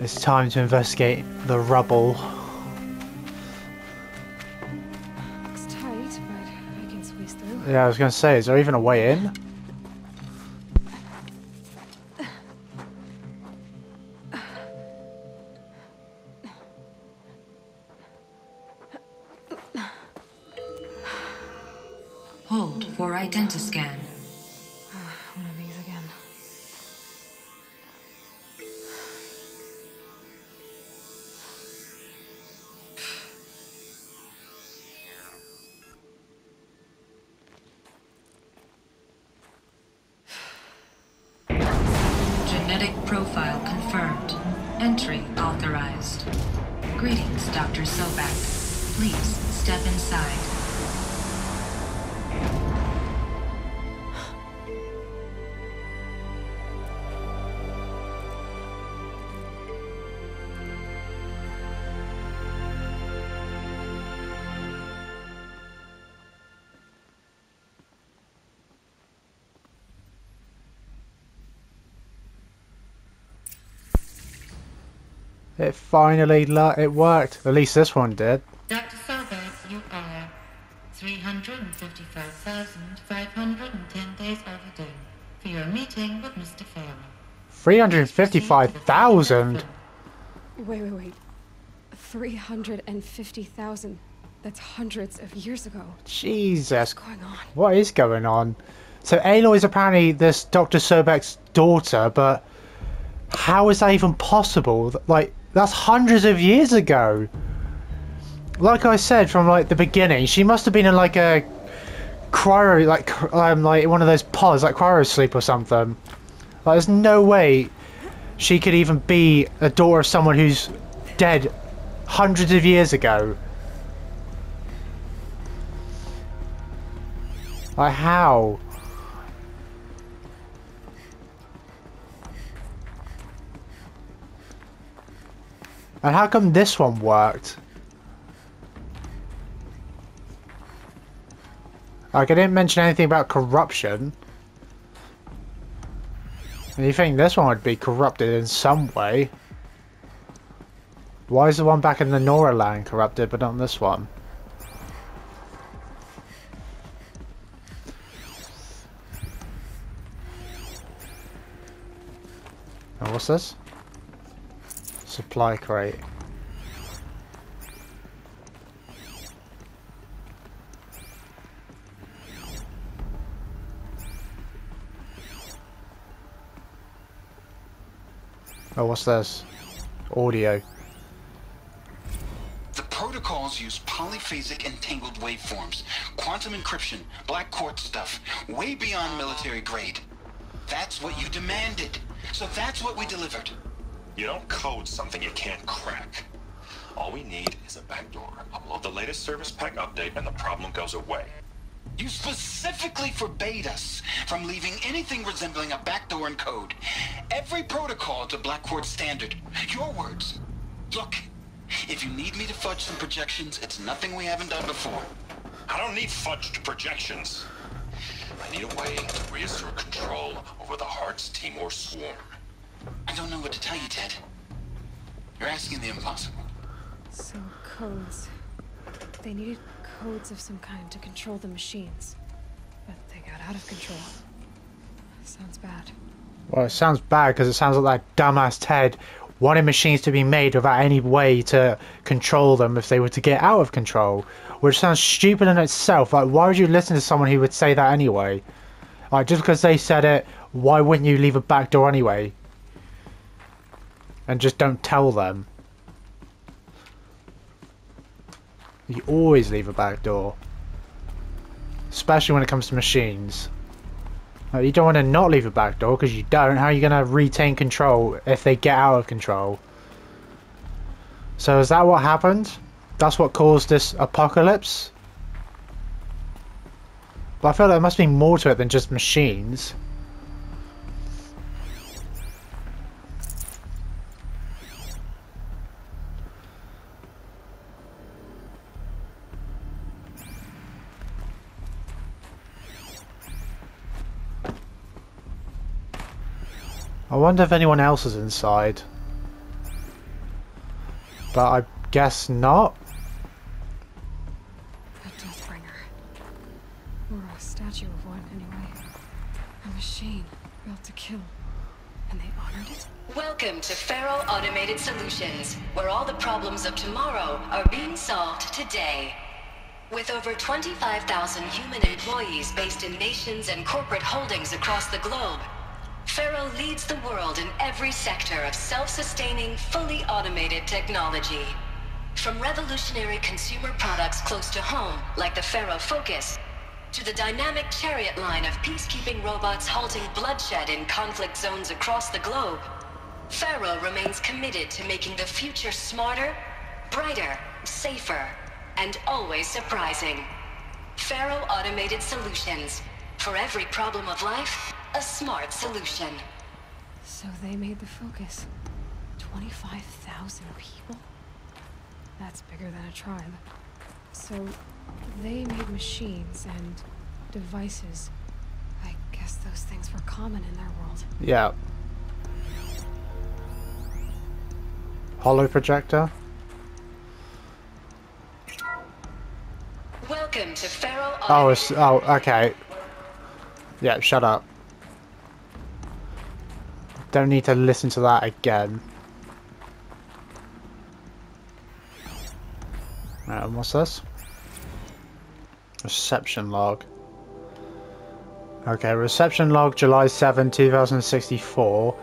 It's time to investigate the rubble. Looks tight, but I can squeeze through. Yeah, I was gonna say, is there even a way in? Finally, lo- it worked. At least this one did. Dr. Sobek, you are 355,510 days overdue for your meeting with Mr. Faro. 355,000? Wait, wait, wait. 350,000. That's hundreds of years ago. Jesus. What's going on? What is going on? So Aloy is apparently this Dr. Sobek's daughter, but how is that even possible? Like, that's hundreds of years ago. Like I said from like the beginning, she must have been in like a cryo, like um, like one of those pods, like cryo sleep or something. Like, there's no way she could even be a daughter of someone who's dead hundreds of years ago. Like how? And how come this one worked? Like I didn't mention anything about corruption. And you think this one would be corrupted in some way? Why is the one back in the Nora land corrupted but not this one? What's this? Supply crate. Oh, what's this? Audio. The protocols use polyphasic entangled waveforms, quantum encryption, black quartz stuff, way beyond military grade. That's what you demanded. So that's what we delivered. You don't code something you can't crack. All we need is a backdoor. Upload the latest service pack update and the problem goes away. You specifically forbade us from leaving anything resembling a backdoor in code. Every protocol to Black Quartz standard. Your words. Look, if you need me to fudge some projections, it's nothing we haven't done before. I don't need fudged projections. I need a way to reassert control over the Hearts Timor swarm. I don't know what to tell you, Ted. You're asking the impossible. So, codes. They needed codes of some kind to control the machines. But they got out of control. Sounds bad. Well, it sounds bad because it sounds like that dumbass Ted wanted machines to be made without any way to control them if they were to get out of control. Which sounds stupid in itself. Like, why would you listen to someone who would say that anyway? Like, just because they said it, why wouldn't you leave a back door anyway? And just don't tell them. You always leave a back door. Especially when it comes to machines. Like, you don't want to not leave a back door because you don't. How are you going to retain control if they get out of control? So is that what happened? That's what caused this apocalypse? But I feel there must be more to it than just machines. I wonder if anyone else is inside. but I guess not. A Deathbringer. Or a statue of one, anyway. A machine built to kill. And they honored it? Welcome to Faro Automated Solutions, where all the problems of tomorrow are being solved today. With over 25,000 human employees based in nations and corporate holdings across the globe, Faro leads the world in every sector of self-sustaining, fully automated technology. From revolutionary consumer products close to home, like the Faro Focus, to the dynamic chariot line of peacekeeping robots halting bloodshed in conflict zones across the globe, Faro remains committed to making the future smarter, brighter, safer, and always surprising. Faro Automated Solutions. For every problem of life, a smart solution. So they made the focus. 25,000 people? That's bigger than a tribe. So they made machines and devices. I guess those things were common in their world. Yeah. Holo projector. Welcome to Faro Oh, it's oh okay. Yeah, shut up. Don't need to listen to that again. What's this? Reception log. Okay, reception log July 7, 2064,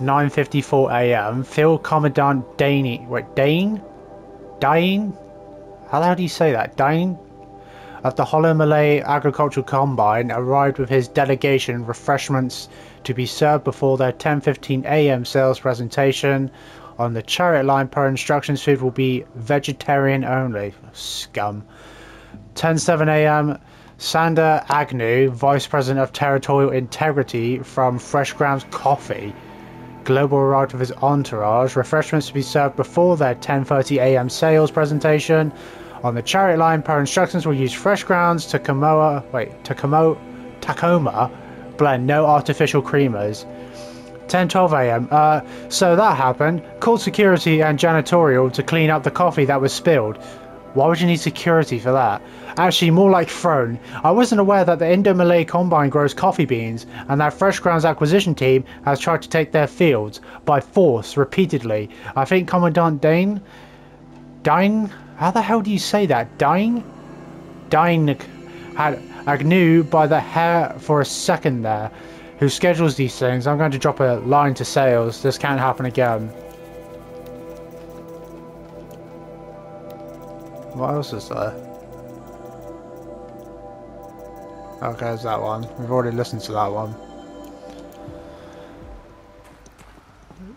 9.54 am. Field Commandant Daney. Wait, Dane? Dane? How the hell do you say that? Dane? At the Hollow Malay Agricultural Combine arrived with his delegation refreshments to be served before their 10.15 am sales presentation. On the chariot line per instructions food will be vegetarian only. Scum. 10.7 am Sander Agnew, Vice President of Territorial Integrity from Fresh Grounds Coffee. Global arrived with his entourage. Refreshments to be served before their 10.30 am sales presentation. On the chariot line, per instructions will use fresh grounds, Tacoma, wait, Tacoma, Tacoma blend, no artificial creamers. 10:12 a.m. Uh, so that happened. Called security and janitorial to clean up the coffee that was spilled. Why would you need security for that? Actually, more like thrown. I wasn't aware that the Indo-Malay Combine grows coffee beans, and that Fresh Grounds acquisition team has tried to take their fields by force repeatedly. I think Commandant Dane, Dine, how the hell do you say that? Dine, Dine had Agnew by the hair for a second there. Who schedules these things? I'm going to drop a line to sales. This can't happen again. What else is there? Okay, there's that one. We've already listened to that one.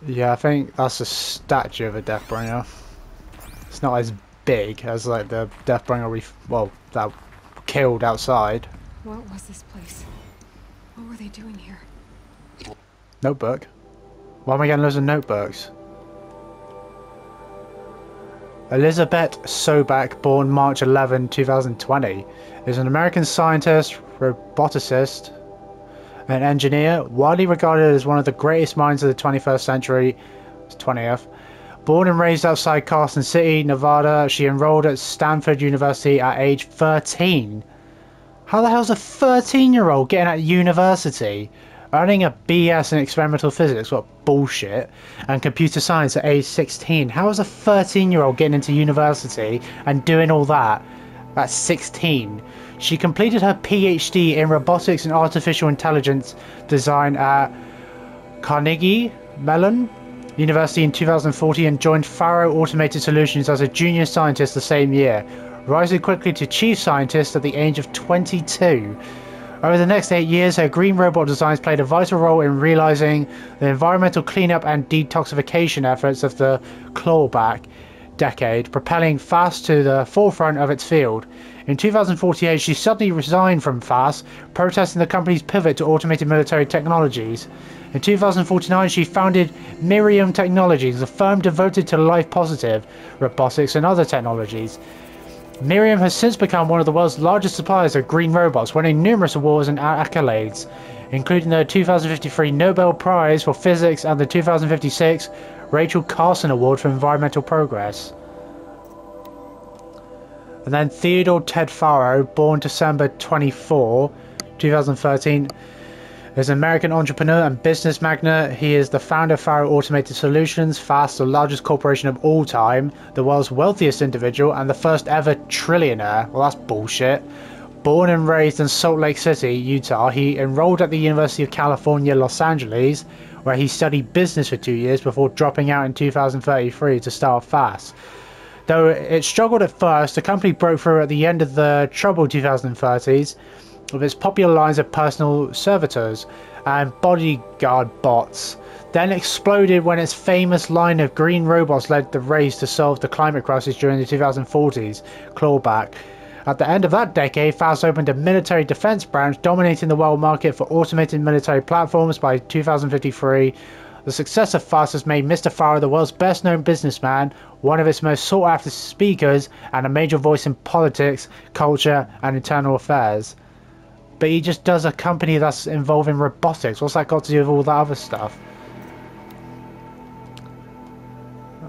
Yeah, I think that's a statue of a Deathbringer. It's not as big as like the Deathbringer we, well, that killed outside. What was this place? What were they doing here? Notebook. Why am I getting loads of notebooks? Elizabeth Sobek, born March 11, 2020, is an American scientist, roboticist, and engineer, widely regarded as one of the greatest minds of the 21st century, 20th. Born and raised outside Carson City, Nevada, she enrolled at Stanford University at age 13. How the hell's a 13 year old getting at university? Earning a BS in experimental physics, what bullshit, and computer science at age 16. How is a 13 year old getting into university and doing all that at 16? She completed her PhD in robotics and artificial intelligence design at Carnegie Mellon University in 2014 and joined Faro Automated Solutions as a junior scientist the same year, rising quickly to chief scientist at the age of 22. Over the next eight years, her green robot designs played a vital role in realizing the environmental cleanup and detoxification efforts of the clawback decade, propelling FAST to the forefront of its field. In 2048, she suddenly resigned from FAST, protesting the company's pivot to automated military technologies. In 2049, she founded Miriam Technologies, a firm devoted to life positive, robotics, and other technologies. Miriam has since become one of the world's largest suppliers of green robots, winning numerous awards and accolades, including the 2053 Nobel Prize for Physics and the 2056 Rachel Carson Award for Environmental Progress. And then Theodore Ted Faro, born December 24, 2013, is an American entrepreneur and business magnate. He is the founder of Faro Automated Solutions, fast the largest corporation of all time, the world's wealthiest individual, and the first ever trillionaire. Well, that's bullshit. Born and raised in Salt Lake City, Utah, he enrolled at the University of California, Los Angeles, where he studied business for two years before dropping out in 2033 to start fast. Though it struggled at first, the company broke through at the end of the troubled 2030s with its popular lines of personal servitors and bodyguard bots, then exploded when its famous line of green robots led the race to solve the climate crisis during the 2040s clawback. At the end of that decade, Faust opened a military defense branch dominating the world market for automated military platforms by 2053. The success of Fast has made Mr. Faro the world's best known businessman, one of its most sought after speakers, and a major voice in politics, culture, and internal affairs. But he just does a company that's involving robotics. What's that got to do with all that other stuff?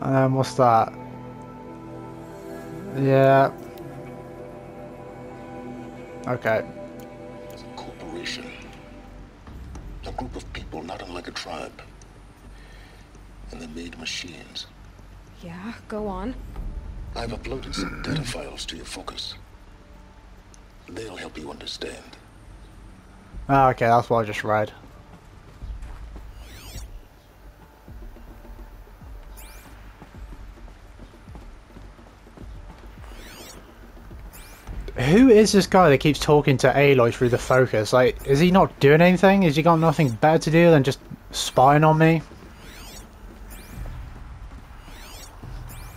Um, what's that? Yeah. Okay. It's a corporation. A group of people not unlike a tribe. And they made machines. Yeah, go on. I've uploaded some data files to your focus. They'll help you understand. Oh, okay, that's what I just read. Who is this guy that keeps talking to Aloy through the focus? Like, is he not doing anything? Has he got nothing better to do than just spying on me?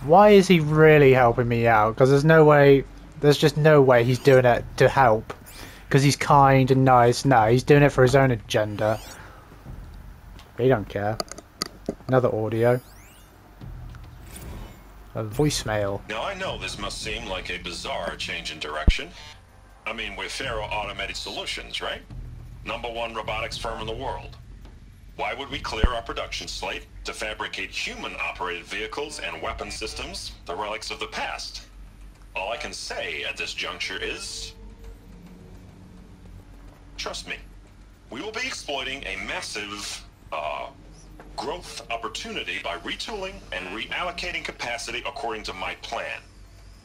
Why is he really helping me out? Because there's no way, there's just no way he's doing it to help. Because he's kind and nice. No, he's doing it for his own agenda. He don't care. Another audio. A voicemail. Now, I know this must seem like a bizarre change in direction. I mean, we're Faro Automated Solutions, right? Number one robotics firm in the world. Why would we clear our production slate to fabricate human-operated vehicles and weapon systems, the relics of the past? All I can say at this juncture is... Trust me. We will be exploiting a massive, uh, growth opportunity by retooling and reallocating capacity according to my plan.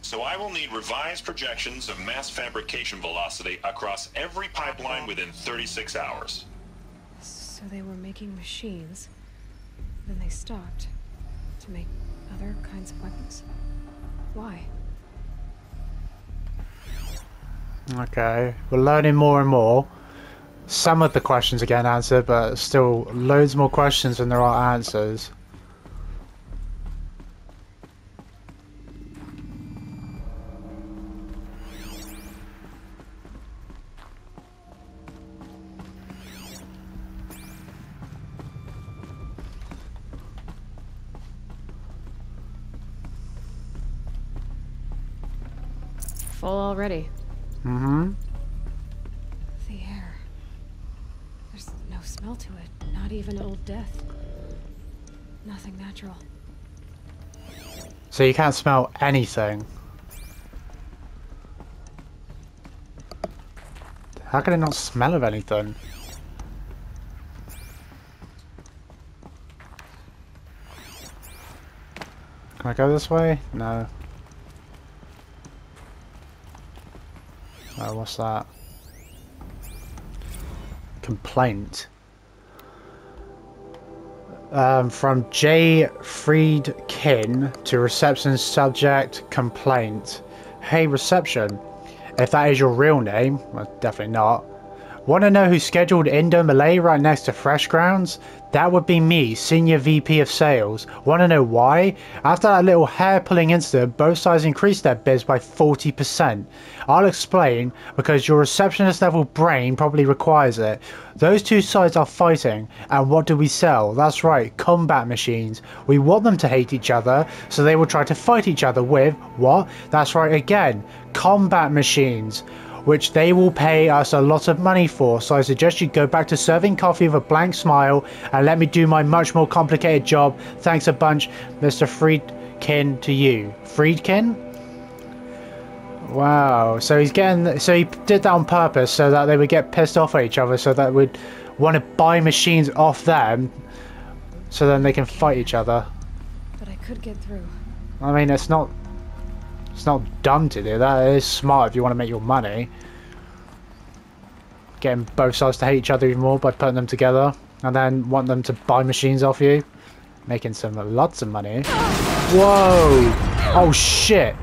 So I will need revised projections of mass fabrication velocity across every pipeline within 36 hours. So they were making machines. Then they stopped. To make other kinds of weapons? Why? Okay, we're learning more and more. Some of the questions are getting answered, but still loads more questions than there are answers. Death. Nothing natural. So you can't smell anything. How can it not smell of anything? Can I go this way? No. Oh, what's that? Complaint. Um, from J. Friedkin to reception subject complaint. Hey, reception. If that is your real name, well, definitely not. Want to know who scheduled Indo Malay right next to Fresh Grounds? That would be me, Senior VP of Sales. Want to know why? After that little hair pulling incident, both sides increased their bids by 40%. I'll explain because your receptionist level brain probably requires it. Those two sides are fighting, and what do we sell? That's right, combat machines. We want them to hate each other, so they will try to fight each other with what? That's right again, combat machines which they will pay us a lot of money for. So I suggest you go back to serving coffee with a blank smile and let me do my much more complicated job. Thanks a bunch, Mr. Friedkin to you. Friedkin? Wow. So he's getting. So he did that on purpose so that they would get pissed off at each other, so that would want to buy machines off them, so then they can fight each other. But I could get through. I mean, it's not. It's not dumb to do that. It is smart if you want to make your money. Getting both sides to hate each other even more by putting them together, and then want them to buy machines off you, making some uh, lots of money. Whoa! Oh shit!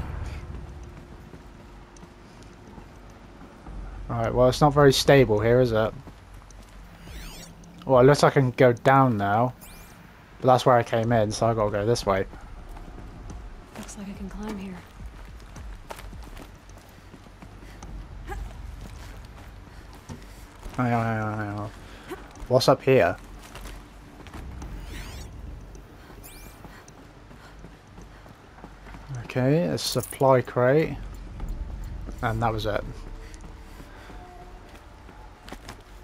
Alright, well it's not very stable here, is it? Well, it looks like I can go down now. But that's where I came in, so I gotta go this way. Looks like I can climb here. Hang on, hang on, hang on. What's up here? Okay, a supply crate. And that was it.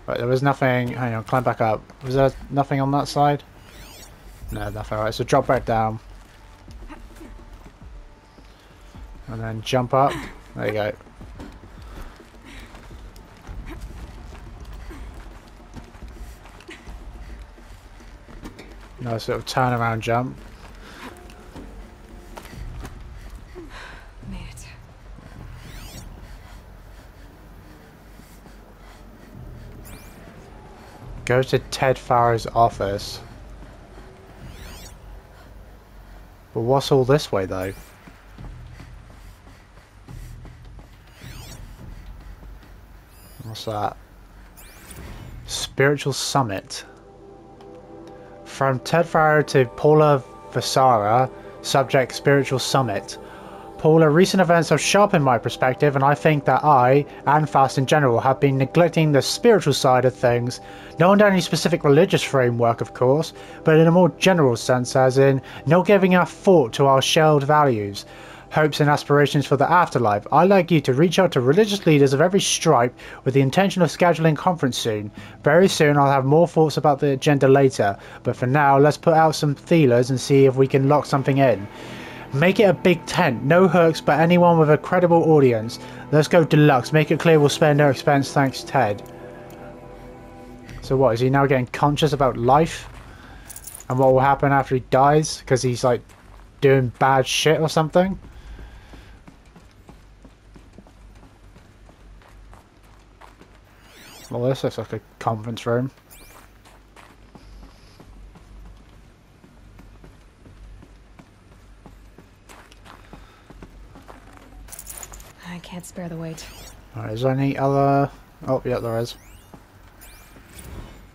Right, there was nothing. Hang on, climb back up. Was there nothing on that side? No, nothing. Alright, so drop back down. And then jump up. There you go. Nice little turnaround jump. Go to Ted Faro's office. But what's all this way though? What's that? Spiritual Summit. From Ted Faro to Paula Vasara, subject Spiritual Summit. Paula, recent events have sharpened my perspective, and I think that I, and Fast in general, have been neglecting the spiritual side of things, not under any specific religious framework, of course, but in a more general sense, as in not giving enough thought to our shared values, hopes, and aspirations for the afterlife. I'd like you to reach out to religious leaders of every stripe with the intention of scheduling conference soon. Very soon, I'll have more thoughts about the agenda later, but for now, let's put out some feelers and see if we can lock something in. Make it a big tent, no hooks, but anyone with a credible audience. Let's go deluxe. Make it clear we'll spare no expense. Thanks, Ted. So what is he now getting conscious about life and what will happen after he dies because he's like doing bad shit or something? Well, this looks like a conference room. I can't spare the weight. Alright, is there any other... Oh, yeah, there is.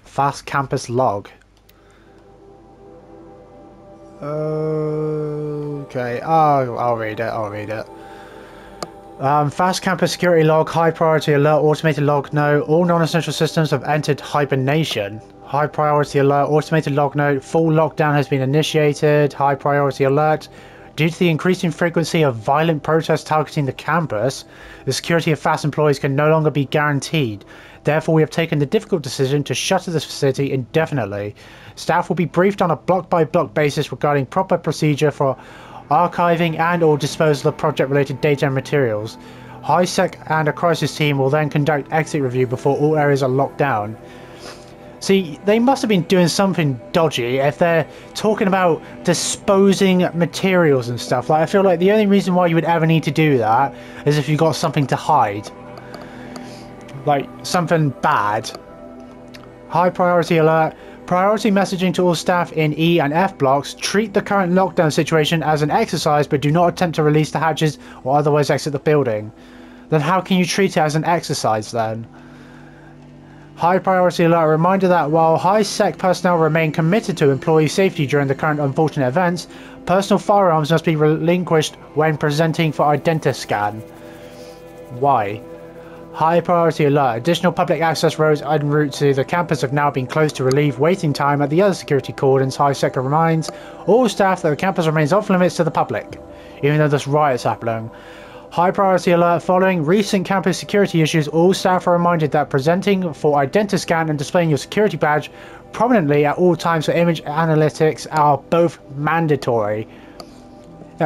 Fast Campus Log. Okay, oh, I'll read it, I'll read it. Um, fast campus security log, high priority alert, automated log note. All non-essential systems have entered hibernation. High priority alert, automated log note. Full lockdown has been initiated. High priority alert. Due to the increasing frequency of violent protests targeting the campus, the security of FAST employees can no longer be guaranteed. Therefore, we have taken the difficult decision to shutter this facility indefinitely. Staff will be briefed on a block-by-block basis regarding proper procedure for archiving and or disposal of project-related data and materials. HiSec and a crisis team will then conduct exit review before all areas are locked down. See, they must have been doing something dodgy if they're talking about disposing materials and stuff. Like, I feel like the only reason why you would ever need to do that is if you've got something to hide. Like, something bad. High priority alert. Priority messaging to all staff in E and F blocks. Treat the current lockdown situation as an exercise, but do not attempt to release the hatches or otherwise exit the building. Then how can you treat it as an exercise then? High priority alert reminder that while high sec personnel remain committed to employee safety during the current unfortunate events, personal firearms must be relinquished when presenting for identity scan. Why? High priority alert. Additional public access roads en route to the campus have now been closed to relieve waiting time at the other security cordons. High sec reminds all staff that the campus remains off limits to the public, even though there's riots happening. High priority alert following recent campus security issues, all staff are reminded that presenting for Identiscan and displaying your security badge prominently at all times for image analytics are both mandatory.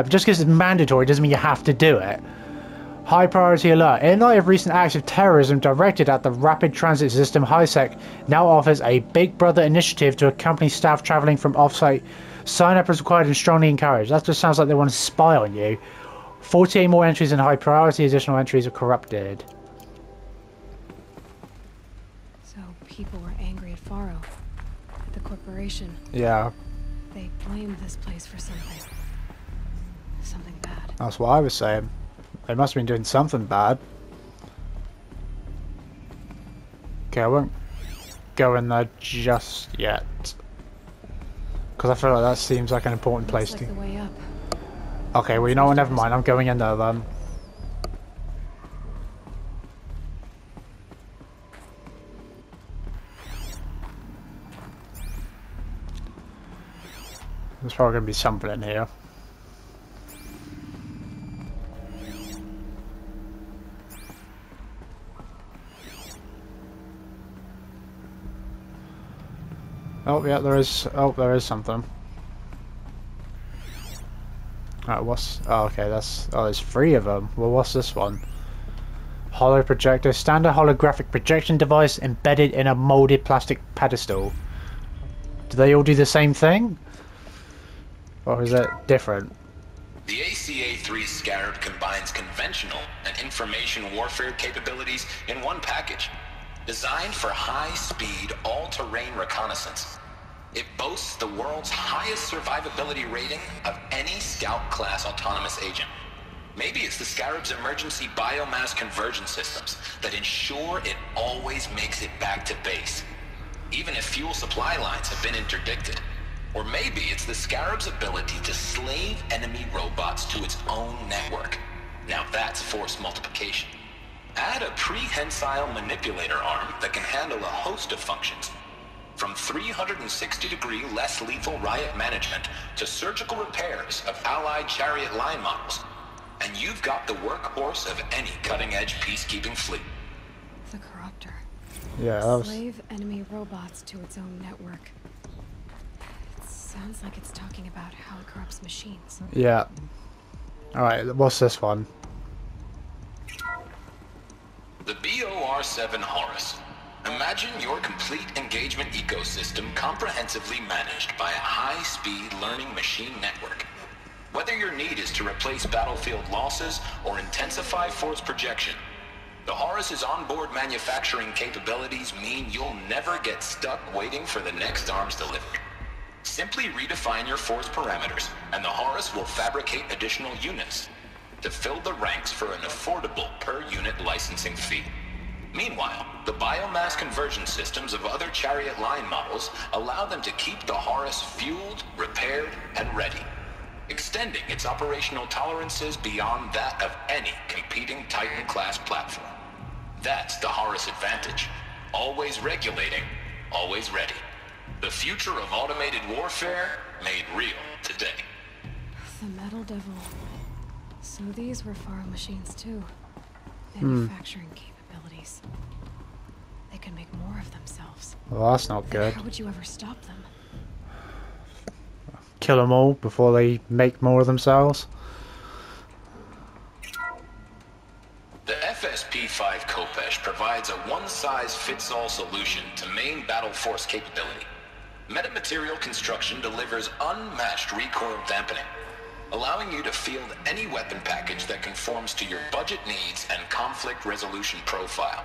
Just because it's mandatory doesn't mean you have to do it. High priority alert. In light of recent acts of terrorism directed at the rapid transit system, HISEC now offers a Big Brother initiative to accompany staff traveling from offsite. Sign up is required and strongly encouraged. That just sounds like they want to spy on you. 48 more entries in high priority, additional entries are corrupted. So people were angry at Faro, at the corporation. Yeah, They blamed this place for something. Something bad. that's what I was saying. They must have been doing something bad. Okay, I won't go in there just yet. Because I feel like that seems like an important place Looks to... like way up. Okay, well you know what, never mind, I'm going in there then. There's probably going to be something in here. Oh yeah, there is. Oh, there is something. Alright, what's... Oh, okay, that's... Oh, there's three of them. Well, what's this one? Holo projector. Standard holographic projection device embedded in a molded plastic pedestal. Do they all do the same thing? Or is it different? The ACA-3 Scarab combines conventional and information warfare capabilities in one package. Designed for high-speed, all-terrain reconnaissance. It boasts the world's highest survivability rating of any Scout-class autonomous agent. Maybe it's the Scarab's emergency biomass conversion systems that ensure it always makes it back to base, even if fuel supply lines have been interdicted. Or maybe it's the Scarab's ability to slave enemy robots to its own network. Now that's force multiplication. Add a prehensile manipulator arm that can handle a host of functions. From 360 degree less lethal riot management to surgical repairs of allied chariot line models. And you've got the workhorse of any cutting edge peacekeeping fleet. The corruptor. Yeah, that was... Slave enemy robots to its own network. It sounds like it's talking about how it corrupts machines. Yeah. Alright, what's this one? The BOR-7 Horus. Imagine your complete engagement ecosystem comprehensively managed by a high-speed learning machine network. Whether your need is to replace battlefield losses or intensify force projection, the Horus's onboard manufacturing capabilities mean you'll never get stuck waiting for the next arms delivery. Simply redefine your force parameters, and the Horus will fabricate additional units to fill the ranks for an affordable per-unit licensing fee. Meanwhile, the biomass conversion systems of other chariot line models allow them to keep the Horus fueled, repaired, and ready, extending its operational tolerances beyond that of any competing Titan-class platform. That's the Horus advantage. Always regulating, always ready. The future of automated warfare made real today. The Metal Devil. So these were Faro machines too. Hmm. Manufacturing capabilities. They could make more of themselves. Well, that's not Then good. How would you ever stop them? Kill them all before they make more of themselves. The FSP-5 Khopesh provides a one-size-fits-all solution to main battle force capability. Metamaterial construction delivers unmatched recoil dampening, allowing you to field any weapon package that conforms to your budget needs and conflict resolution profile.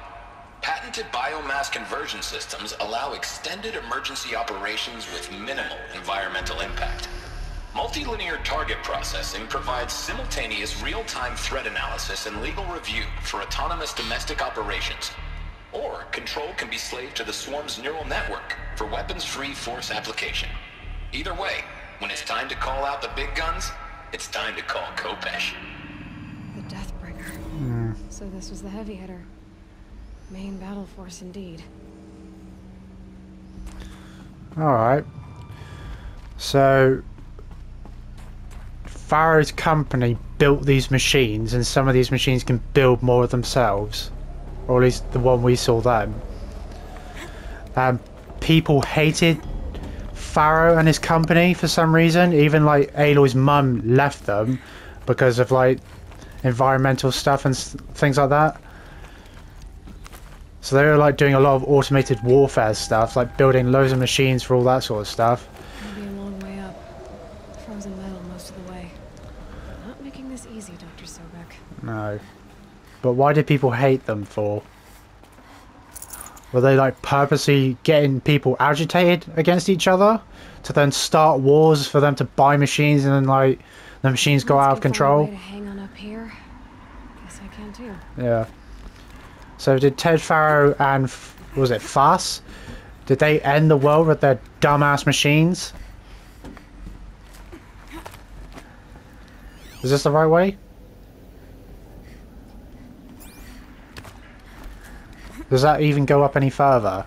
Patented biomass conversion systems allow extended emergency operations with minimal environmental impact. Multilinear target processing provides simultaneous real-time threat analysis and legal review for autonomous domestic operations. Or control can be slaved to the swarm's neural network for weapons-free force application. Either way, when it's time to call out the big guns, it's time to call Khopesh. The Deathbringer. So this was the heavy hitter. Main battle force indeed. Alright. So, Faro's company built these machines, and some of these machines can build more of themselves. Or at least the one we saw then. Um, people hated Faro and his company for some reason. Even like Aloy's mum left them because of like environmental stuff and things like that. So they were like doing a lot of automated warfare stuff, like building loads of machines for all that sort of stuff. Maybe a long way up. Frozen metal most of the way. Not making this easy, Dr. Sobek. No. But why did people hate them for? Were they like purposely getting people agitated against each other to then start wars for them to buy machines and then like the machines go Let's out of go find a way control? hang on up here. Guess I can too. Yeah. So did Ted Faro and F- was it Fass? Did they end the world with their dumbass machines? Is this the right way? Does that even go up any further?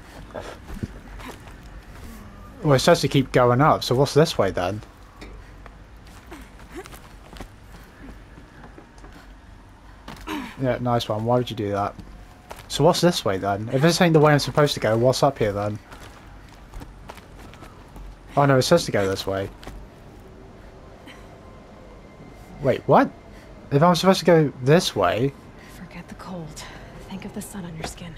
Well, it says to keep going up, so what's this way then? Yeah, nice one. Why would you do that? So what's this way then? If this ain't the way I'm supposed to go, what's up here then? Oh no, it says to go this way. Wait, what? If I'm supposed to go this way, Forget the cold. Think of the sun on your skin.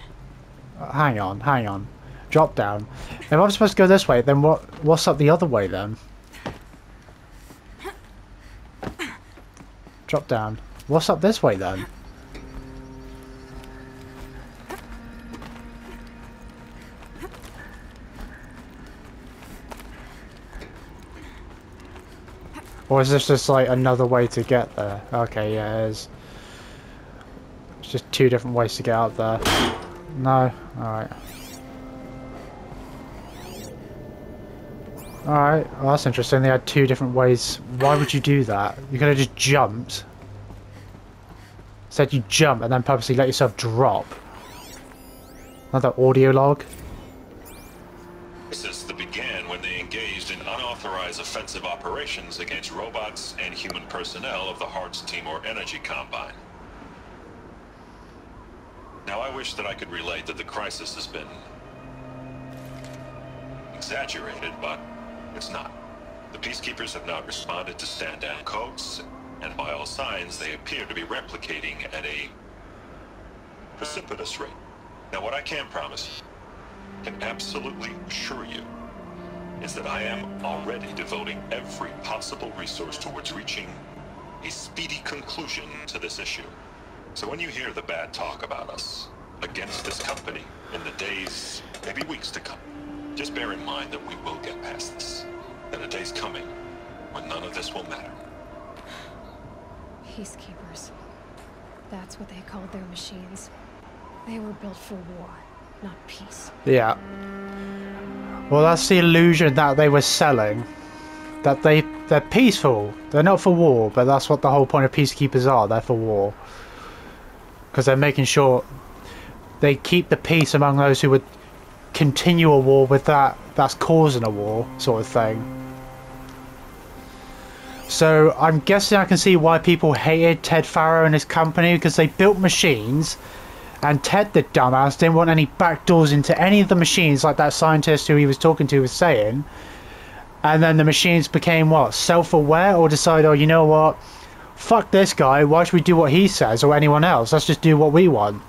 uh, hang on, hang on, drop down. If I'm supposed to go this way, then what? What's up the other way then? Drop down. What's up this way then? Or is this just like another way to get there? Okay, yeah, it is. Just two different ways to get out there. No? Alright. Alright, well, that's interesting. They had two different ways. Why would you do that? You could have just jumped. Said you jump and then purposely let yourself drop. Another audio log. Crisis that began when they engaged in unauthorized offensive operations against robots and human personnel of the Hearts Timor Energy Combine. Now, I wish that I could relate that the crisis has been exaggerated, but it's not. The peacekeepers have not responded to stand-down codes, and by all signs, they appear to be replicating at a precipitous rate. Now, what I can promise can absolutely assure you is that I am already devoting every possible resource towards reaching a speedy conclusion to this issue. So when you hear the bad talk about us against this company in the days, maybe weeks to come, just bear in mind that we will get past this. That a day's coming when none of this will matter. Peacekeepers. That's what they called their machines. They were built for war, not peace. Yeah. Well, that's the illusion that they were selling. That they they're peaceful. They're not for war, but that's what the whole point of peacekeepers are. They're for war. Because they're making sure they keep the peace among those who would continue a war with that that's causing a war, sort of thing. So I'm guessing I can see why people hated Ted Faro and his company because they built machines and Ted, the dumbass, didn't want any backdoors into any of the machines, like that scientist who he was talking to was saying. And then the machines became what? Self aware or decide, oh, you know what? Fuck this guy, why should we do what he says or anyone else? Let's just do what we want.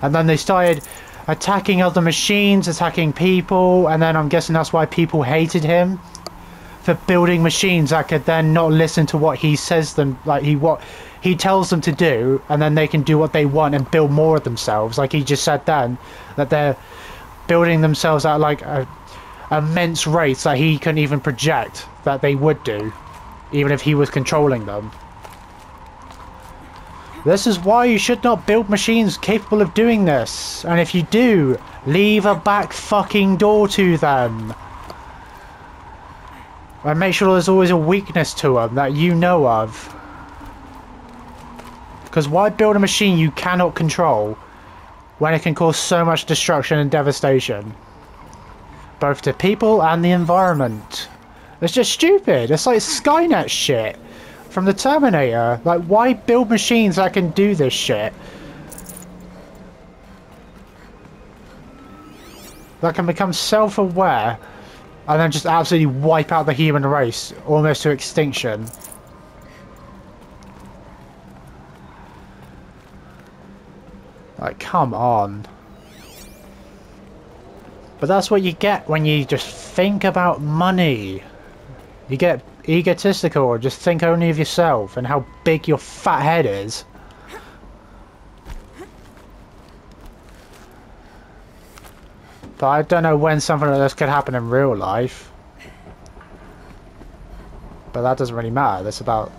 And then they started attacking other machines, attacking people, and then I'm guessing that's why people hated him for building machines that could then not listen to what he says them like he what he tells them to do and then they can do what they want and build more of themselves like he just said then that they're building themselves at like a immense rates that he couldn't even project that they would do even if he was controlling them this is why you should not build machines capable of doing this and if you do leave a back fucking door to them and make sure there's always a weakness to them that you know of. Because why build a machine you cannot control when it can cause so much destruction and devastation? Both to people and the environment. It's just stupid. It's like Skynet shit from the Terminator. Like, why build machines that can do this shit? That can become self-aware and then just absolutely wipe out the human race almost to extinction. Like, come on. But that's what you get when you just think about money. You get egotistical or just think only of yourself and how big your fat head is. But I don't know when something like this could happen in real life. But that doesn't really matter. That's about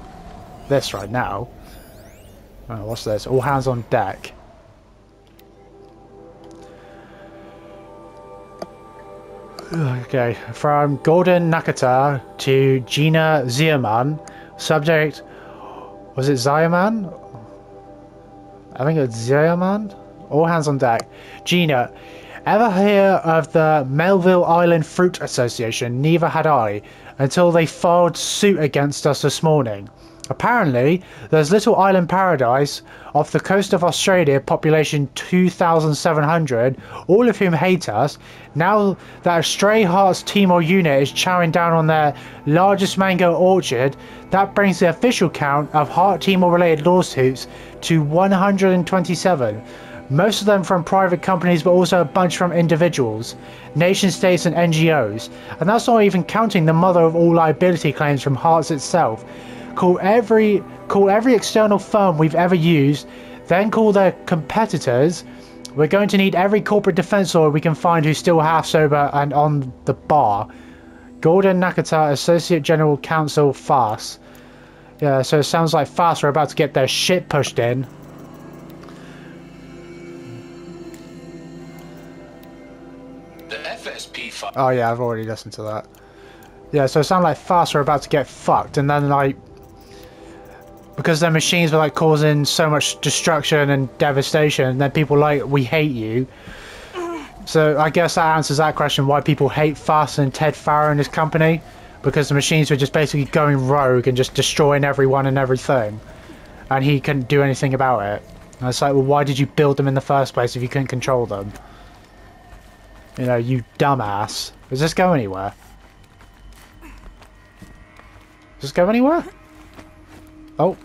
this right now. Oh, what's this? All hands on deck. Okay, from Gordon Nakata to Gina Zierman. Subject, was it Zierman? I think it's Zierman? All hands on deck. Gina, ever hear of the Melville Island Fruit Association? Neither had I, until they filed suit against us this morning. Apparently, there's little island paradise off the coast of Australia, population 2,700, all of whom hate us. Now that a Stray Hearts Timor unit is chowing down on their largest mango orchard, that brings the official count of Heart Timor related lawsuits to 127. Most of them from private companies, but also a bunch from individuals, nation states, and NGOs. And that's not even counting the mother of all liability claims from Hearts itself. Call every call every external firm we've ever used, then call their competitors. We're going to need every corporate defense lawyer we can find who's still half sober and on the bar. Gordon Nakata, Associate General Counsel, FAST. Yeah, so it sounds like FAST are about to get their shit pushed in. The FSP. Oh yeah, I've already listened to that. Yeah, so it sounds like FAST are about to get fucked, and then like because their machines were like causing so much destruction and devastation, and then people like we hate you. So I guess that answers that question: why people hate FAST and Ted Faro and his company, because the machines were just basically going rogue and just destroying everyone and everything, and he couldn't do anything about it. And it's like, well, why did you build them in the first place if you couldn't control them? You know, you dumbass. Does this go anywhere? Does this go anywhere? Oh.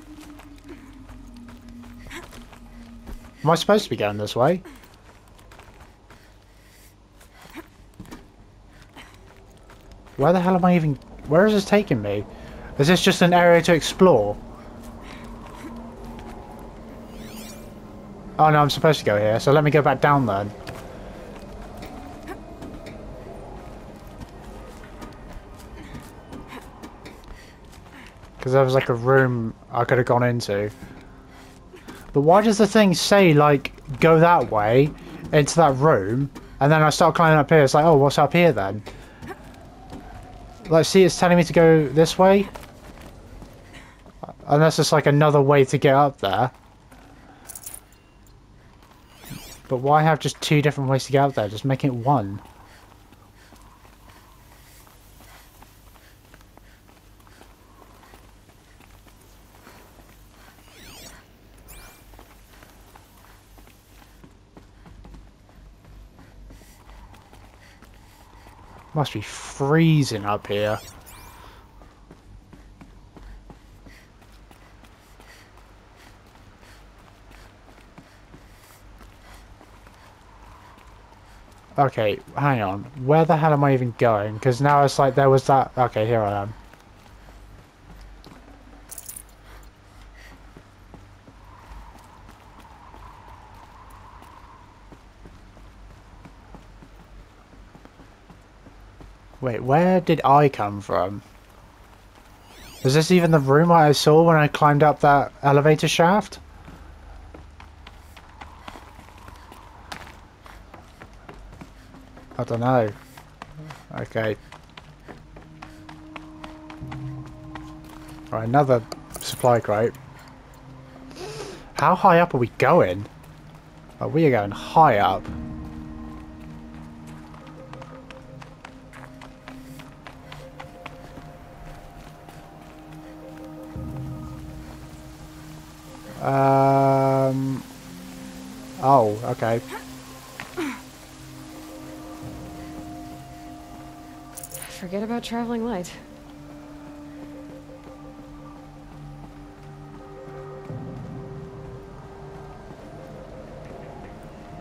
Am I supposed to be going this way? Where the hell am I even... Where is this taking me? Is this just an area to explore? Oh no, I'm supposed to go here, so let me go back down then. Because there was like a room I could have gone into. But why does the thing say like go that way into that room and then I start climbing up here it's like oh what's up here then? Like see it's telling me to go this way? Unless it's like another way to get up there. But why have just two different ways to get up there? Just make it one. Must be freezing up here. Okay, hang on. Where the hell am I even going? Because now it's like there was that... Okay, here I am. Where did I come from? Is this even the room I saw when I climbed up that elevator shaft? I don't know. Okay. Right, another supply crate. How high up are we going? Oh, we are going high up. Um. Oh, okay. Forget about traveling light.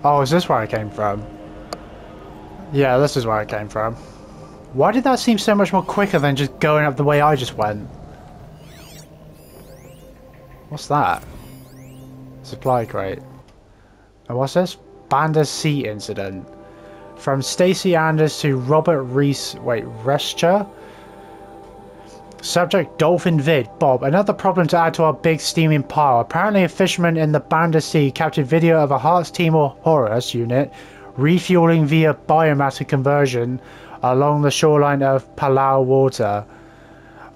Oh, is this where I came from? Yeah, this is where I came from. Why did that seem so much more quicker than just going up the way I just went? What's that? Supply crate. And what's this? Banda Sea incident. From Stacy Anders to Robert Reese. Wait, Rescher? Subject Dolphin Vid. Bob, another problem to add to our big steaming pile. Apparently, a fisherman in the Banda Sea captured video of a Hearts Timor Horus unit refueling via biomass conversion along the shoreline of Pulau Wetar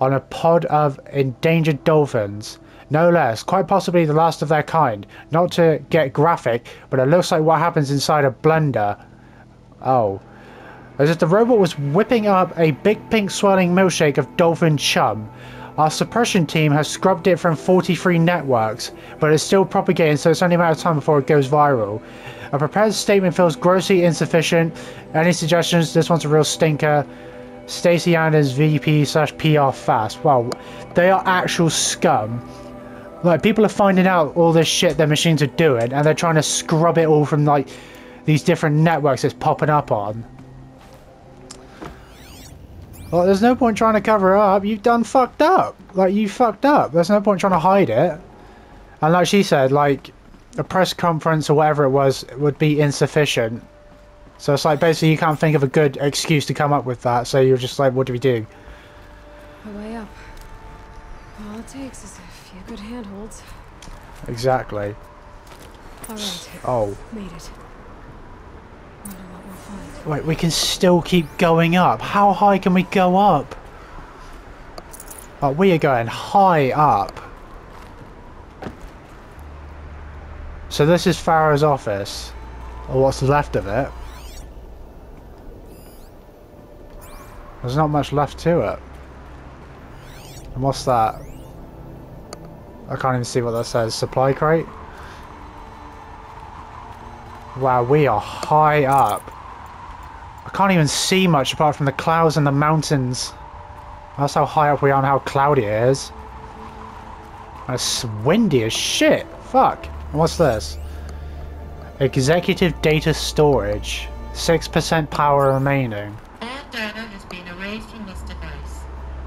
on a pod of endangered dolphins. No less, quite possibly the last of their kind. Not to get graphic, but it looks like what happens inside a blender. Oh. As if the robot was whipping up a big pink swirling milkshake of dolphin chum. Our suppression team has scrubbed it from 43 networks, but it's still propagating so it's only a matter of time before it goes viral. A prepared statement feels grossly insufficient. Any suggestions? This one's a real stinker. Stacey Anders, VP slash PR fast. Well, they are actual scum. Like, people are finding out all this shit their machines are doing, and they're trying to scrub it all from, like, these different networks it's popping up on. Well, there's no point trying to cover it up. You've done fucked up. Like, you fucked up. There's no point trying to hide it. And like she said, like, a press conference or whatever it was would be insufficient. So it's like, basically, you can't think of a good excuse to come up with that. So you're just like, what do we do? A way up. All it takes is good handholds. Exactly. Alright, Oh. made it. We'll. Wait, we can still keep going up. How high can we go up? Oh, we are going high up. So this is Faro's office. Or what's left of it. There's not much left to it. And what's that? I can't even see what that says. Supply crate? Wow, we are high up. I can't even see much apart from the clouds and the mountains. That's how high up we are and how cloudy it is. It's windy as shit. Fuck. What's this? Executive data storage. 6% power remaining. Data has been erased from this device.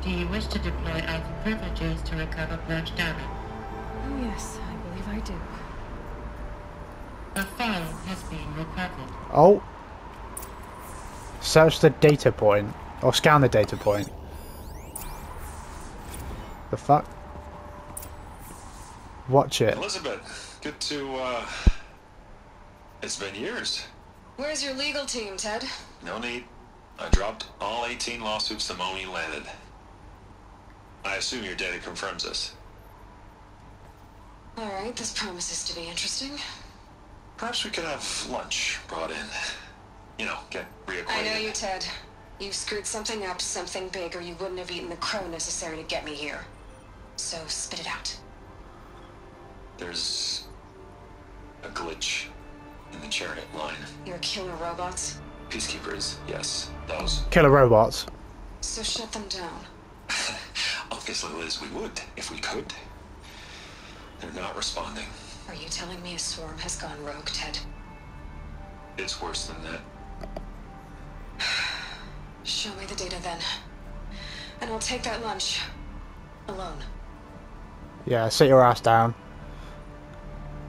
Do you wish to deploy Alpha privileges to recover purge data? Oh yes, I believe I do. A file has been recovered. Oh. Search the data point. Or scan the data point. The fuck? Watch it. Elizabeth, good to, uh... It's been years. Where's your legal team, Ted? No need. I dropped all 18 lawsuits the moment you landed. I assume your data confirms this. Alright, this promises to be interesting. Perhaps we could have lunch brought in. You know, get reacquainted. I know you, Ted. You screwed something up, something big, or you wouldn't have eaten the crow necessary to get me here. So spit it out. There's a glitch in the chariot line. Your killer robots. Peacekeepers, yes, those. Killer robots. So shut them down. Obviously, Liz, we would if we could. They're not responding. Are you telling me a swarm has gone rogue, Ted? It's worse than that. Show me the data then. And I'll take that lunch. Alone. Yeah, sit your ass down.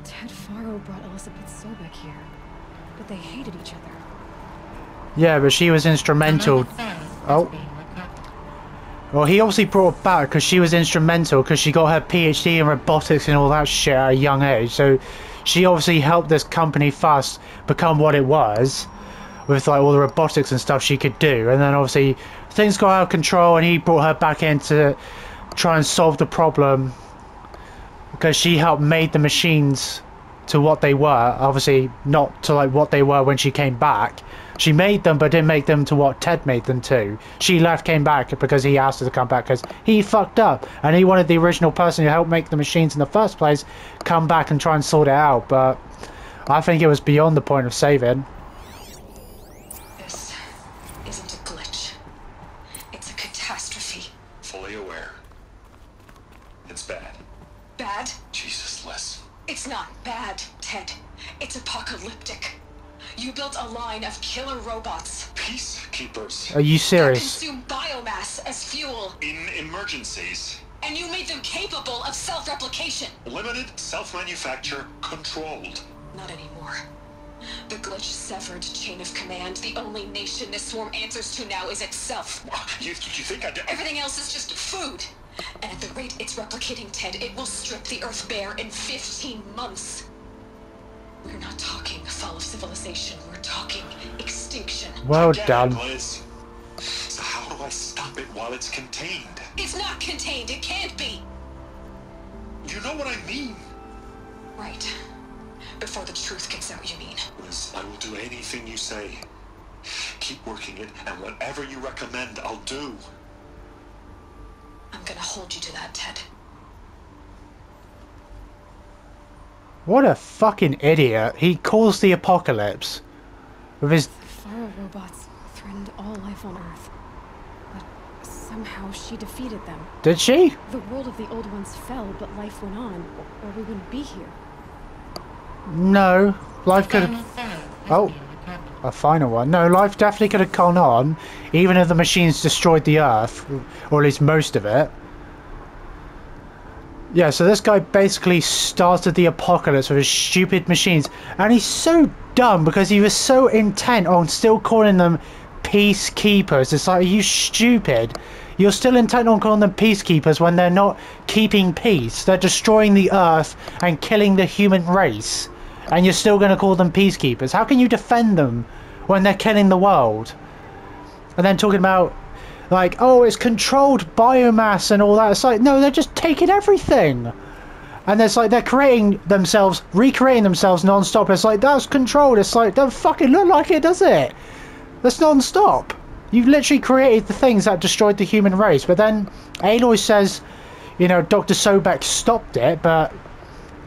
Ted Faro brought Elizabeth Sobek here, but they hated each other. Yeah, but she was instrumental. Another file has Oh. Well, he obviously brought her back because she was instrumental because she got her PhD in robotics and all that shit at a young age. So she obviously helped this company fast become what it was with like all the robotics and stuff she could do. And then obviously things got out of control and he brought her back in to try and solve the problem because she helped made the machines to what they were. Obviously not to like what they were when she came back. She made them, but didn't make them to what Ted made them to. She left, came back because he asked her to come back because he fucked up and he wanted the original person who helped make the machines in the first place come back and try and sort it out. But I think it was beyond the point of saving. Built a line of killer robots Peacekeepers. Are you that serious? consume biomass as fuel, In emergencies. and you made them capable of self-replication. Limited, self-manufacture, controlled. Not anymore. The glitch severed chain of command. The only nation this swarm answers to now is itself. You, you think I did? Everything else is just food. And at the rate it's replicating, Ted, it will strip the Earth bare in 15 months. We're not talking the fall of civilization. We're talking extinction. Well Get it, done. Liz. So how do I stop it while it's contained? It's not contained. It can't be. You know what I mean? Right. Before the truth gets out, you mean? Liz, I will do anything you say. Keep working it, and whatever you recommend, I'll do. I'm gonna hold you to that, Ted. What a fucking idiot. He caused the apocalypse. With his... The Faro robots threatened all life on Earth. But somehow she defeated them. Did she? The world of the old ones fell, but life went on, or we wouldn't be here. No. Life could have... Oh. A final one. No, life definitely could have gone on, even if the machines destroyed the Earth, or at least most of it. Yeah, so this guy basically started the apocalypse with his stupid machines, and he's so dumb because he was so intent on still calling them peacekeepers. It's like, are you stupid? You're still intent on calling them peacekeepers when they're not keeping peace. They're destroying the Earth and killing the human race, and you're still going to call them peacekeepers. How can you defend them when they're killing the world? And then talking about like, oh, it's controlled biomass and all that. It's like, no, they're just taking everything. And it's like they're creating themselves, recreating themselves non-stop. It's like, that's controlled. It's like, don't fucking look like it, does it? That's non-stop. You've literally created the things that destroyed the human race. But then Aloy says, you know, Dr. Sobek stopped it, but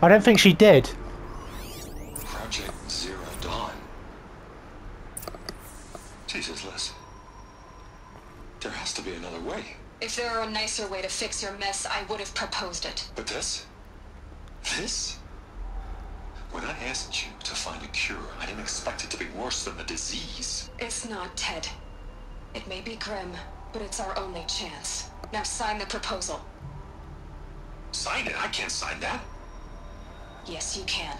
I don't think she did. Project Zero Dawn. Jesus, Liz. There has to be another way. If there were a nicer way to fix your mess, I would have proposed it. But this? This? When I asked you to find a cure, I didn't expect it to be worse than the disease. It's not, Ted. It may be grim, but it's our only chance. Now sign the proposal. Sign it. I can't sign that. Yes, you can.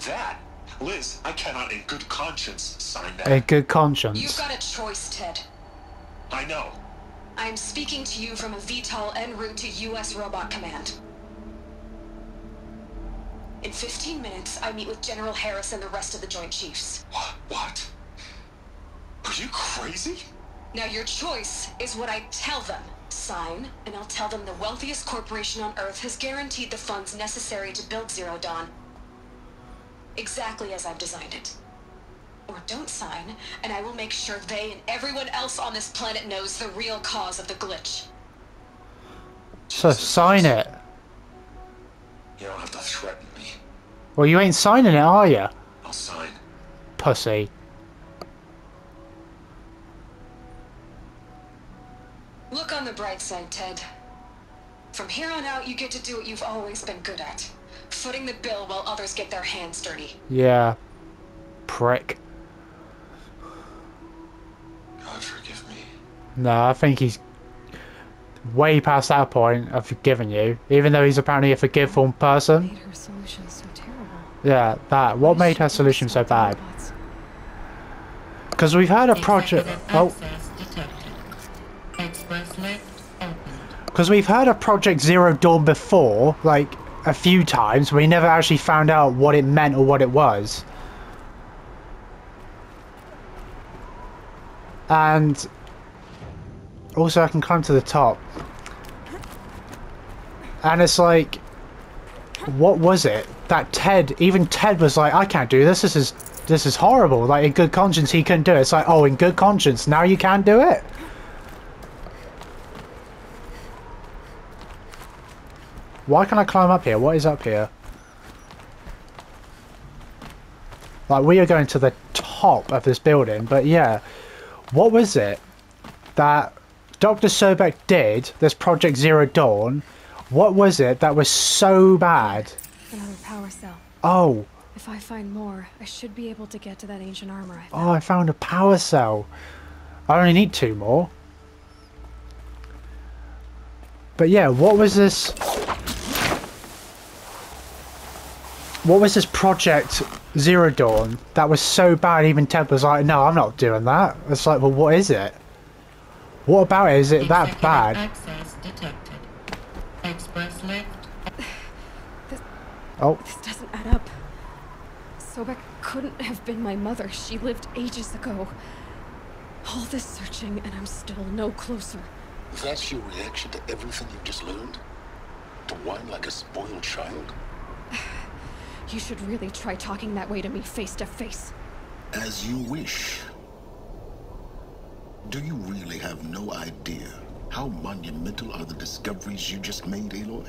That? Liz, I cannot in good conscience sign that. A good conscience. You've got a choice, Ted. I know. I am speaking to you from a VTOL en route to U.S. Robot Command. In 15 minutes, I meet with General Harris and the rest of the Joint Chiefs. What? What? Are you crazy? Now, your choice is what I tell them. Sign, and I'll tell them the wealthiest corporation on Earth has guaranteed the funds necessary to build Zero Dawn. Exactly as I've designed it. Or don't sign, and I will make sure they and everyone else on this planet knows the real cause of the glitch. So sign it. You don't have to threaten me. Well, you ain't signing it, are you? I'll sign. Pussy. Look on the bright side, Ted. From here on out, you get to do what you've always been good at. Footing the bill while others get their hands dirty. Yeah. Prick. God forgive me. No, I think he's way past that point of forgiving you, even though he's apparently a forgiveful person. Made her solution so terrible. Yeah, that. What Why made her solution so stop the bad? Because we've had a project. Oh, access detected. Express lift opened. because we've heard of Project Zero Dawn before, like a few times. We never actually found out what it meant or what it was. And also, I can climb to the top. And it's like, what was it that Ted? Even Ted was like, I can't do this. This is this is horrible. Like in good conscience, he couldn't do it. It's like, oh, in good conscience, now you can't do it. Why can I climb up here? What is up here? Like, we are going to the top of this building, but yeah. What was it that Dr. Sobek did, this Project Zero Dawn? What was it that was so bad? Another power cell. Oh, If I find more, I should be able to get to that ancient armor I oh. I found a power cell. I only need two more. But yeah, what was this? What was this project Zero Dawn that was so bad? Even Ted was like, "No, I'm not doing that." It's like, well, what is it? What about it? Is it that bad? Access detected. Express lift. Oh, This doesn't add up. Sobek couldn't have been my mother. She lived ages ago. All this searching, and I'm still no closer. Is that your reaction to everything you've just learned? To whine like a spoiled child? You should really try talking that way to me face to face. As you wish. Do you really have no idea how monumental are the discoveries you just made, Aloy?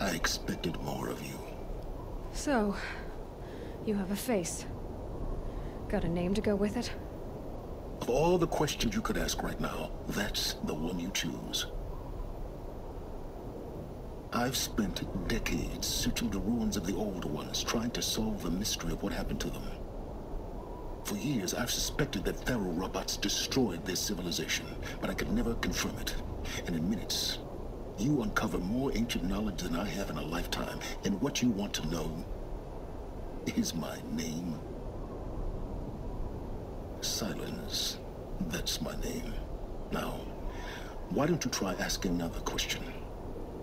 I expected more of you. So, you have a face. Got a name to go with it? Of all the questions you could ask right now, that's the one you choose. I've spent decades searching the ruins of the old ones, trying to solve the mystery of what happened to them. For years, I've suspected that Faro robots destroyed their civilization, but I could never confirm it. And in minutes, you uncover more ancient knowledge than I have in a lifetime, and what you want to know is my name. Silence. That's my name. Now, why don't you try asking another question?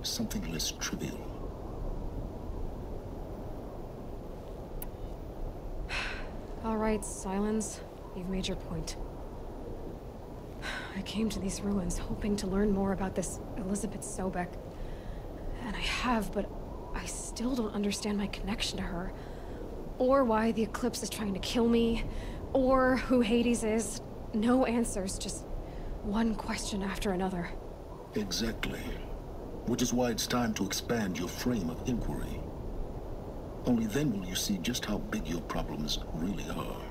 Something less trivial. All right, Silence. You've made your point. I came to these ruins hoping to learn more about this Elizabeth Sobek. And I have, but I still don't understand my connection to her. Or why the Eclipse is trying to kill me. Or who Hades is. No answers, just one question after another. Exactly. Which is why it's time to expand your frame of inquiry. Only then will you see just how big your problems really are.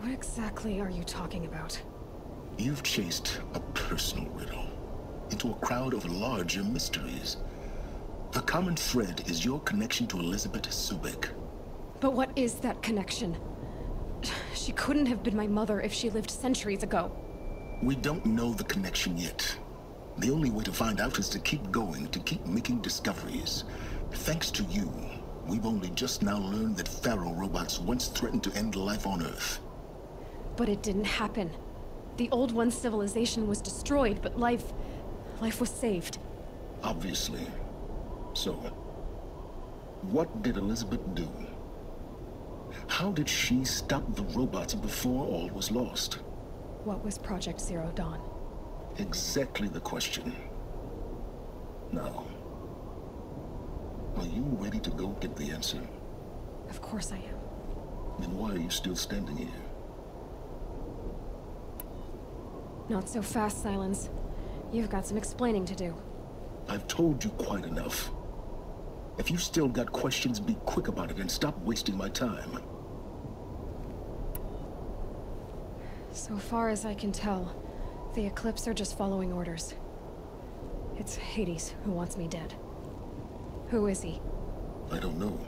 What exactly are you talking about? You've chased a personal riddle into a crowd of larger mysteries. The common thread is your connection to Elizabeth Sobek. But what is that connection? She couldn't have been my mother if she lived centuries ago. We don't know the connection yet. The only way to find out is to keep going, to keep making discoveries. Thanks to you, we've only just now learned that Faro robots once threatened to end life on Earth. But it didn't happen. The Old One's civilization was destroyed, but life... life was saved. Obviously. So, what did Elizabeth do? How did she stop the robots before all was lost? What was Project Zero Dawn? Exactly the question. Now, are you ready to go get the answer? Of course I am. Then why are you still standing here? Not so fast, Silence. You've got some explaining to do. I've told you quite enough. If you've still got questions, be quick about it and stop wasting my time. So far as I can tell, the Eclipse are just following orders. It's Hades who wants me dead. Who is he? I don't know.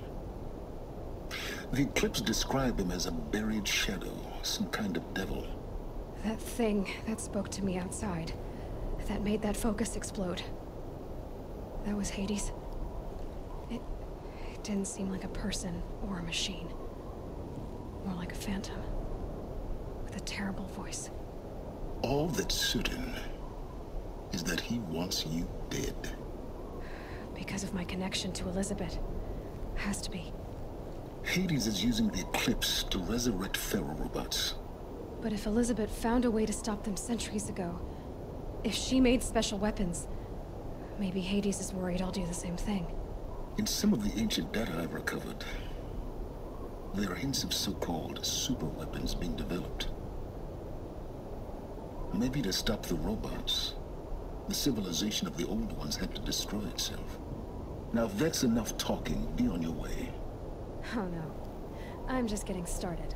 The Eclipse describe him as a buried shadow, some kind of devil. That thing that spoke to me outside. That made that focus explode. That was Hades. It, it didn't seem like a person or a machine. More like a phantom. With a terrible voice. All that's certain is that he wants you dead. Because of my connection to Elizabeth. Has to be. Hades is using the Eclipse to resurrect Faro robots. But if Elizabeth found a way to stop them centuries ago, if she made special weapons, maybe Hades is worried I'll do the same thing. In some of the ancient data I've recovered, there are hints of so-called super weapons being developed. Maybe to stop the robots, the civilization of the old ones had to destroy itself. Now, if that's enough talking, be on your way. Oh no. I'm just getting started.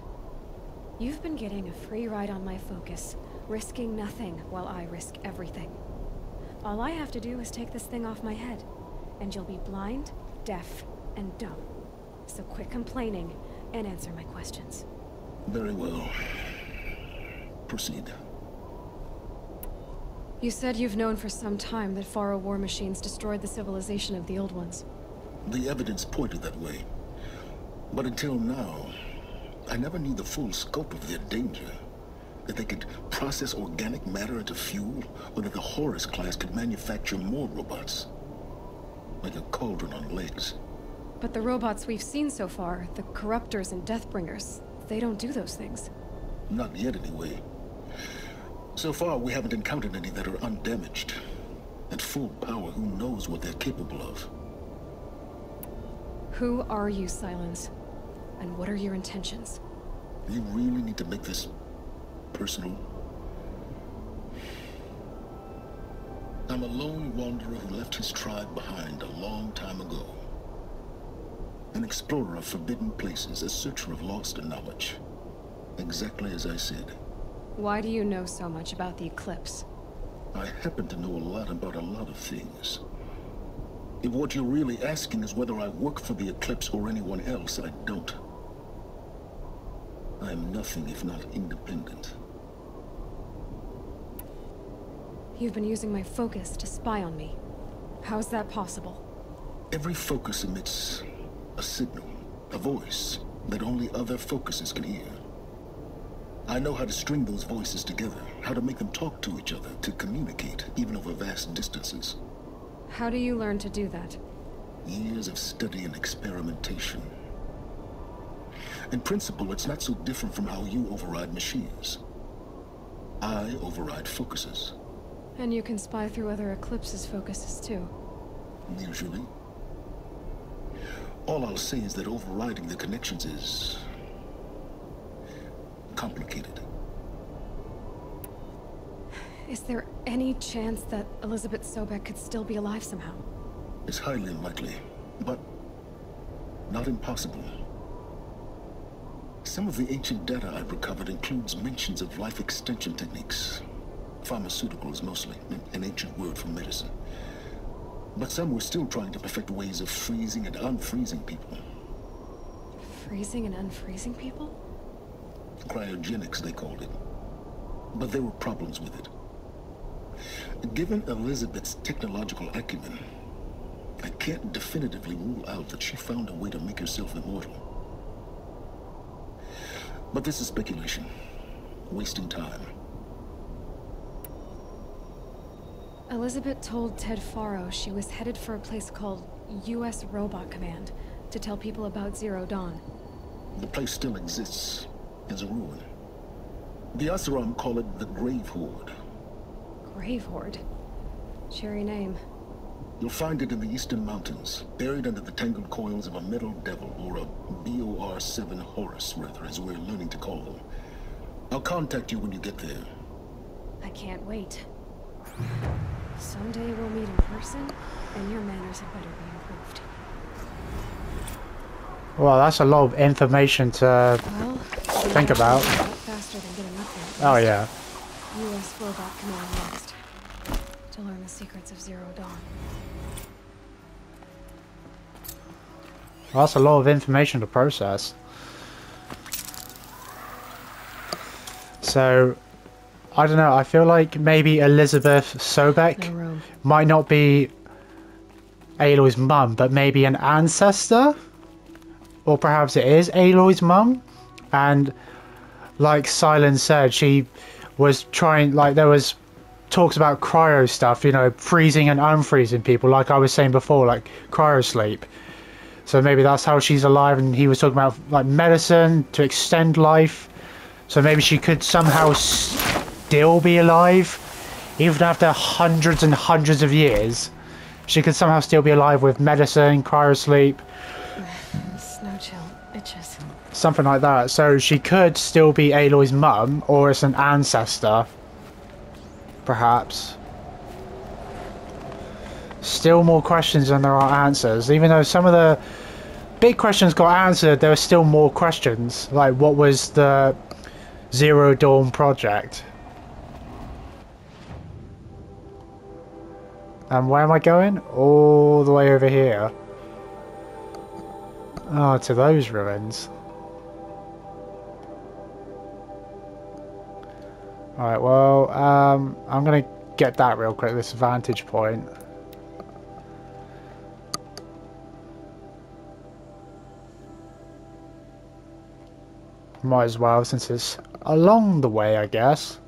You've been getting a free ride on my focus, risking nothing while I risk everything. All I have to do is take this thing off my head, and you'll be blind deaf and dumb. So quit complaining and answer my questions. Very well. Proceed. You said you've known for some time that Faro war machines destroyed the civilization of the old ones. The evidence pointed that way. But until now, I never knew the full scope of their danger. That they could process organic matter into fuel, or that the Horus class could manufacture more robots. Like a cauldron on legs. But the robots we've seen so far, the Corruptors and Deathbringers, they don't do those things. Not yet, anyway. So far, we haven't encountered any that are undamaged. At full power, who knows what they're capable of? Who are you, Silence? And what are your intentions? You really need to make this personal? I'm a lone wanderer who left his tribe behind a long time ago. An explorer of forbidden places, a searcher of lost knowledge. Exactly as I said. Why do you know so much about the Eclipse? I happen to know a lot about a lot of things. If what you're really asking is whether I work for the Eclipse or anyone else, I don't. I am nothing if not independent. You've been using my focus to spy on me. How's that possible? Every focus emits a signal, a voice, that only other focuses can hear. I know how to string those voices together, how to make them talk to each other, to communicate, even over vast distances. How do you learn to do that? Years of study and experimentation. In principle, it's not so different from how you override machines. I override focuses. And you can spy through other Eclipse's focuses too. Usually. All I'll say is that overriding the connections is... complicated. Is there any chance that Elizabeth Sobek could still be alive somehow? It's highly unlikely, but not impossible. Some of the ancient data I've recovered includes mentions of life extension techniques. Pharmaceuticals mostly, an ancient word for medicine. But some were still trying to perfect ways of freezing and unfreezing people. Freezing and unfreezing people? Cryogenics, they called it. But there were problems with it. Given Elizabeth's technological acumen, I can't definitively rule out that she found a way to make herself immortal. But this is speculation. Wasting time. Elizabeth told Ted Faro she was headed for a place called U.S. Robot Command to tell people about Zero Dawn. The place still exists as a ruin. The Oseram call it the Grave-Hoard. Grave Horde? Cheery name. You'll find it in the Eastern Mountains, buried under the tangled coils of a Metal Devil, or a BOR-7 Horus, rather, as we're learning to call them. I'll contact you when you get there. I can't wait. Someday we'll meet in person, and your manners had better be improved. Well, that's a lot of information to Well, think about. faster than getting up there. Oh yeah. U.S. Robot Command next. To learn the secrets of Zero Dawn. Well, that's a lot of information to process. So, I don't know. I feel like maybe Elizabeth Sobek No might not be Aloy's mum, but maybe an ancestor? Or perhaps it is Aloy's mum? And like Silence said, she was trying, like, there was talks about cryo stuff, you know, freezing and unfreezing people, like I was saying before, like cryo sleep. So maybe that's how she's alive, and he was talking about like medicine to extend life. So maybe she could somehow still be alive, even after hundreds and hundreds of years. She could somehow still be alive with medicine, cryo sleep, Snow chill. Itches. Something like that. So she could still be Aloy's mum, or it's an ancestor, perhaps. Still more questions than there are answers. Even though some of the big questions got answered, there are still more questions. Like, what was the Zero Dawn project? And where am I going? All the way over here. Oh, to those ruins. Alright, well, um, I'm gonna get that real quick, this vantage point. Might as well, since it's along the way, I guess.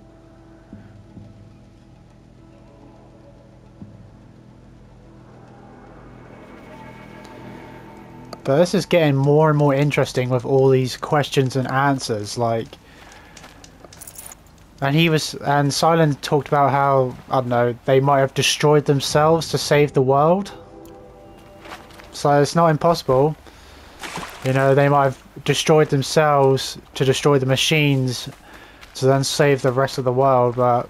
But this is getting more and more interesting with all these questions and answers, like... And he was, and Silent talked about how, I don't know, they might have destroyed themselves to save the world. So it's not impossible. You know, they might have destroyed themselves to destroy the machines to then save the rest of the world, but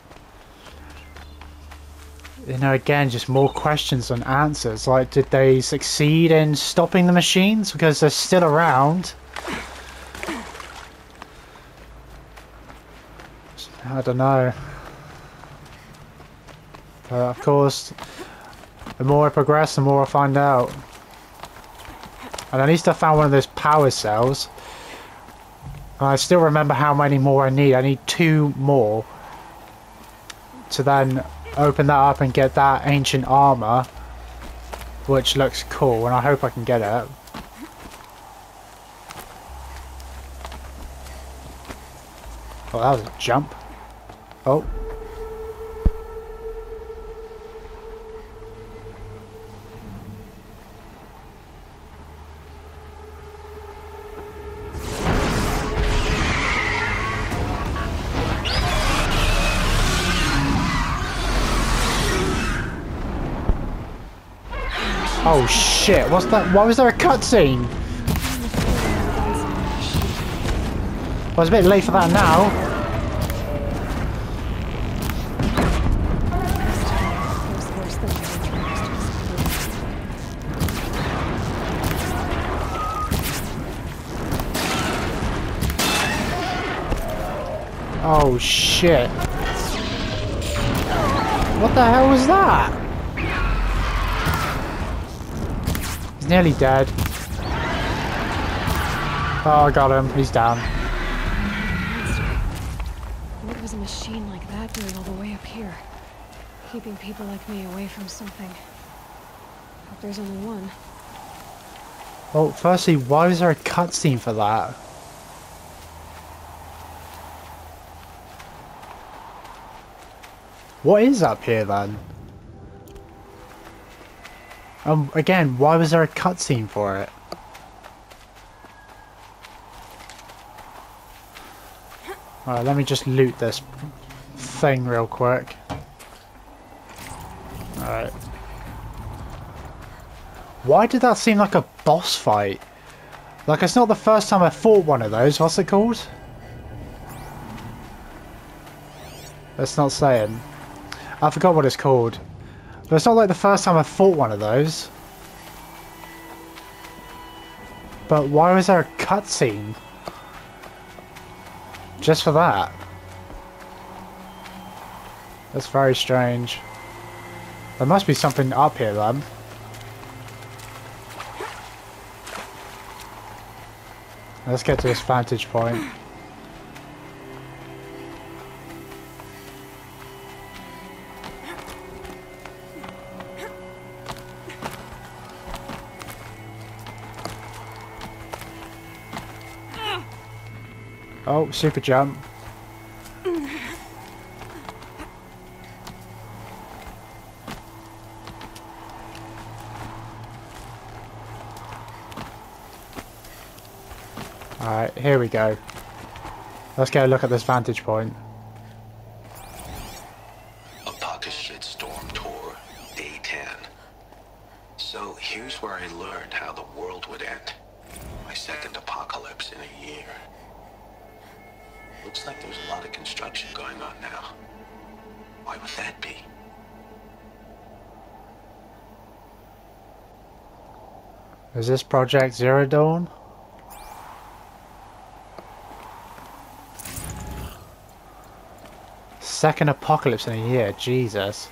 you know, again, just more questions than answers. Like, did they succeed in stopping the machines because they're still around? I don't know. But of course, the more I progress, the more I find out. And at least I found one of those power cells. And I still remember how many more I need. I need two more to then open that up and get that ancient armor. Which looks cool, and I hope I can get it. Oh, that was a jump. Oh. Oh shit, what's that? Why was there a cutscene? Well, it's a bit late for that now. Oh shit. What the hell was that? He's nearly dead. Oh, I got him. He's down. What was a machine like that doing all the way up here? Keeping people like me away from something. Hope there's only one. Well, firstly, why was there a cutscene for that? What is up here then? Um, again, why was there a cutscene for it? Alright, let me just loot this thing real quick. Alright. Why did that seem like a boss fight? Like, it's not the first time I fought one of those. What's it called? It's not saying. I forgot what it's called. But it's not like the first time I fought one of those. But why was there a cutscene? Just for that? That's very strange. There must be something up here then. Let's get to this vantage point. Oh, super jump. Alright, here we go. Let's get a look at this vantage point. Project Zero Dawn? Second apocalypse in a year, Jesus.